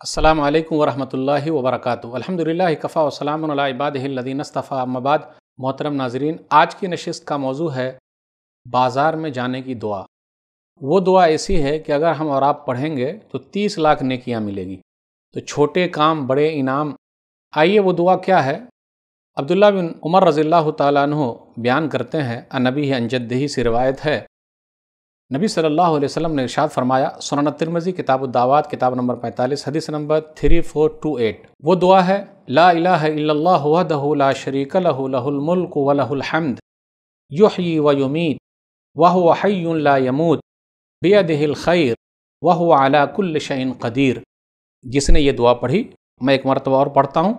السلام علیکم ورحمۃ اللہ وبرکاتہ۔ الحمد للہ کفا وسلام عباد الدین اصطفیٰ مباد محترم ناظرین، آج کی نشست کا موضوع ہے بازار میں جانے کی دعا۔ وہ دعا ایسی ہے کہ اگر ہم اور آپ پڑھیں گے تو تیس لاکھ نیکیاں ملے گی۔ تو چھوٹے کام، بڑے انعام۔ آئیے وہ دعا کیا ہے؟ عبداللہ بن عمر رضی اللہ تعالیٰ عنہ بیان کرتے ہیں انبی انجدہی سے روایت ہے۔ نبی صلی اللہ علیہ وسلم نے ارشاد فرمایا، سنن ترمزی کتاب الدعوات، کتاب نمبر 45 حدیث نمبر 3428 وہ دعا ہے، لا الہ الا اللہ وحدہ لا شریک لہ لہ الملک و الحمد، یحیی و یمیت، وہو حی لا یموت، بیدہ الخیر، وہو علا کل شئین قدیر۔ جس نے یہ دعا پڑھی، میں ایک مرتبہ اور پڑھتا ہوں۔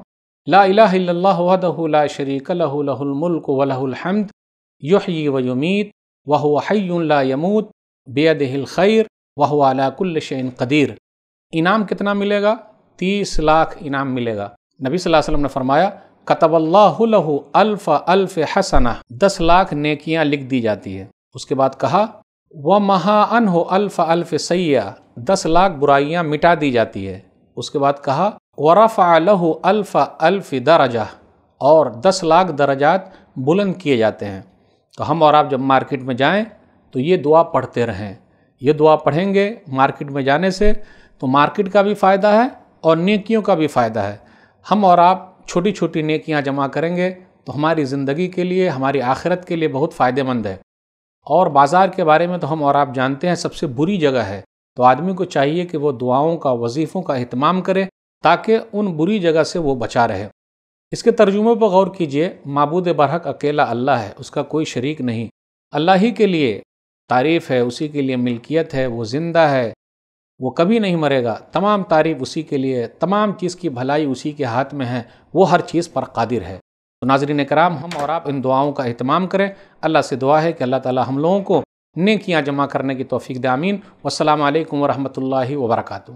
لا الہ الا اللہ وحدہ لا شریک لہ لہ الملک و لہ الحمد، یحیی و یمیت، وہو حی لا یموت بید الخیر وہ علا کل شعین قدیر۔ انعام کتنا ملے گا؟ تیس لاکھ انعام ملے گا۔ نبی صلی اللہ علیہ وسلم نے فرمایا، کتب اللہ له الف الف حسنہ۔ دس لاکھ نیکیاں لکھ دی جاتی ہے اس کے بعد کہا وہ مہا ان ہو الف الف سیاح دس لاکھ برائیاں مٹا دی جاتی ہے اس کے بعد کہا، ورفع له الف الف درجہ۔ اور دس لاکھ درجات بلند کیے جاتے ہیں۔ تو ہم اور آپ جب مارکیٹ میں جائیں تو یہ دعا پڑھتے رہیں۔ یہ دعا پڑھیں گے مارکیٹ میں جانے سے تو مارکیٹ کا بھی فائدہ ہے اور نیکیوں کا بھی فائدہ ہے۔ ہم اور آپ چھوٹی چھوٹی نیکیاں جمع کریں گے تو ہماری زندگی کے لیے، ہماری آخرت کے لیے بہت فائدہ مند ہے۔ اور بازار کے بارے میں تو ہم اور آپ جانتے ہیں، سب سے بری جگہ ہے۔ تو آدمی کو چاہیے کہ وہ دعاؤں کا، وظیفوں کا اہتمام کرے تاکہ ان بری جگہ سے وہ بچا رہے۔ اس کے ترجمے پر غور کیجیے، معبود برحق اکیلا اللہ ہے، اس کا کوئی شریک نہیں۔ اللہ ہی کے لیے تعریف ہے، اسی کے لیے ملکیت ہے، وہ زندہ ہے، وہ کبھی نہیں مرے گا۔ تمام تعریف اسی کے لیے، تمام چیز کی بھلائی اسی کے ہاتھ میں ہے، وہ ہر چیز پر قادر ہے۔ تو ناظرین کرام، ہم اور آپ ان دعاؤں کا اہتمام کریں۔ اللہ سے دعا ہے کہ اللہ تعالی ہم لوگوں کو نیکیاں جمع کرنے کی توفیق دامین والسلام علیکم ورحمۃ اللہ وبرکاتہ۔